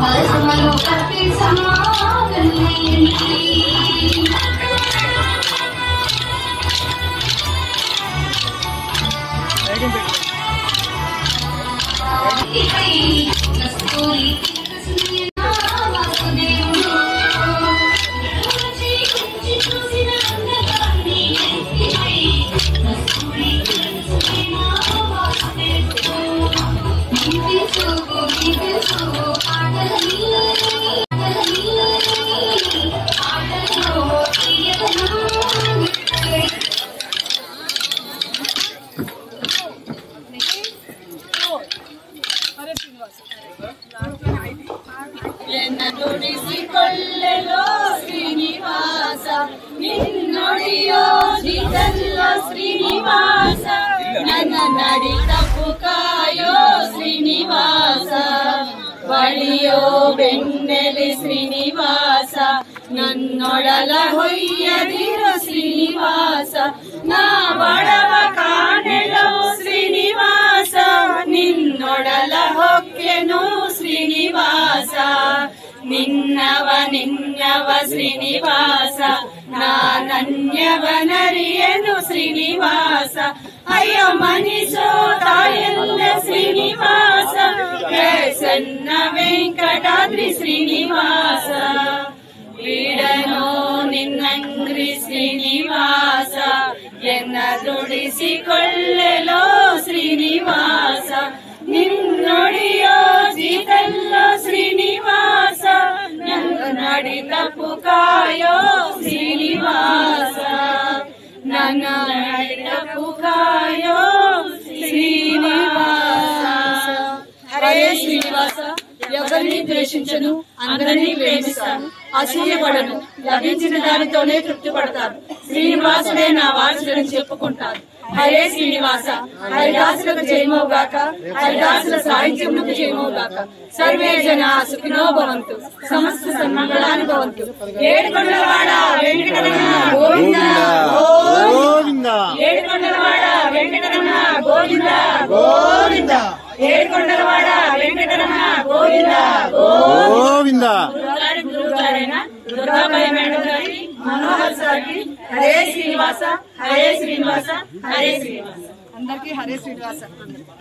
మనసులో కప్పి సమ్మా ನುಡಿಸಿಕೊಳ್ಳಲು ಶ್ರೀನಿವಾಸ, ನಿನ್ನೊಡಿಯೋ ಜಿತಲ್ಲ ಶ್ರೀನಿವಾಸ. ನನ್ನ ನಡಿ ತಪ್ಪು ಕಾಯೋ ಶ್ರೀನಿವಾಸ, ಬಳಿಯೋ ಬೆನ್ನೆಲಿ ಶ್ರೀನಿವಾಸ, ನನ್ನೊಡಲ ಹೊಯ್ಯದಿರೋ ಶ್ರೀನಿವಾಸ. ನಿನ್ನವ ನಿನ್ನವ ಶ್ರೀನಿವಾಸ ನಾನನ್ಯವನರಿಯನು ಶ್ರೀನಿವಾಸ ಅಯ್ಯೋ ಮನಿಸೋ ತಾಯಲ್ಲ ಶ್ರೀನಿವಾಸ ಸಣ್ಣ ವೆಂಕಟಾದ್ರಿ ಶ್ರೀನಿವಾಸ ಬೀಡನೋ ನಿನ್ನಂಗ್ರಿ ಶ್ರೀನಿವಾಸ ಎನ್ನ ದುಡಿಸಿಕೊಳ್ಳಲೋ ಶ್ರೀನಿವಾಸ ನನ್ನ ನಡಿ ತಪ್ಪು ಕಾಯೋ ಶ್ರೀನಿವಾಸ ನನ್ನ ನಡಿ ತಪ್ಪು ಕಾಯೋ శ్రీనివాస హరే శ్రీనివాస ఎవరిని ద్వేషించను అందరినీ ప్రేమిస్తాను అసూయపడను లభించిన దానితోనే తృప్తి పడతాను శ్రీనివాసుడే నా వారసుడని చెప్పుకుంటాను హరే శ్రీనివాస హరిదాసులకు జయమవుగాక హరిదాసుల సాహిత్యములకు జయమవుగాక. సర్వే జన సుఖినో భవంతు సమస్త సన్మంగళాన్ని భవంతు ఏడుకొండలవాడ వెంకటరమణ గోవింద గోవింద. ఏడుకొండలవాడ వెంకటరమణ గోవింద గోవింద. ఏడుకొండలవాడ వెంకటరమణ గోవింద గోవింద. ದುರ್ಗಯ್ಯನ ದುರ್ಗಾಬಾಯಿ ಮೇಣಗಾರಿ ಮನೋಹರ್ ಸಾಗಿ ಹರೇ ಶ್ರೀನಿವಾಸ ಹರೇ ಶ್ರೀನಿವಾಸ ಹರೇ ಶ್ರೀನಿವಾಸ అందరికీ హరే శ్రీనివాస అందరికీ